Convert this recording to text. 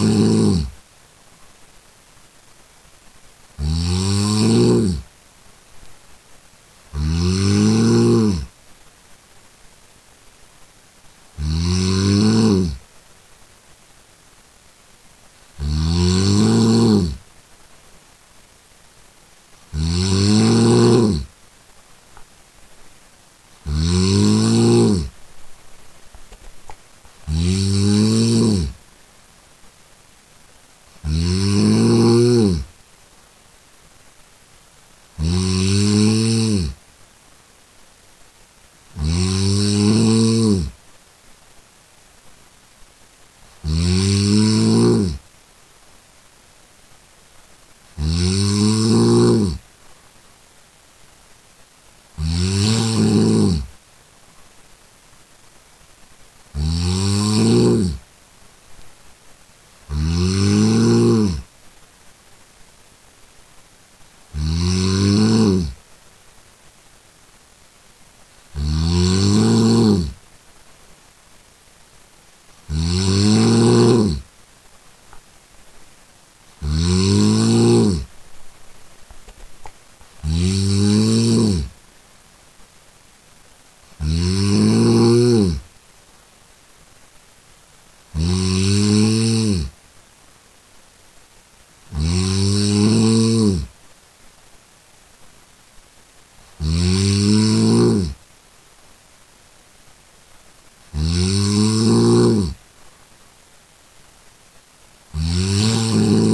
Mm-hmm. Mm-hmm. Mm-hmm.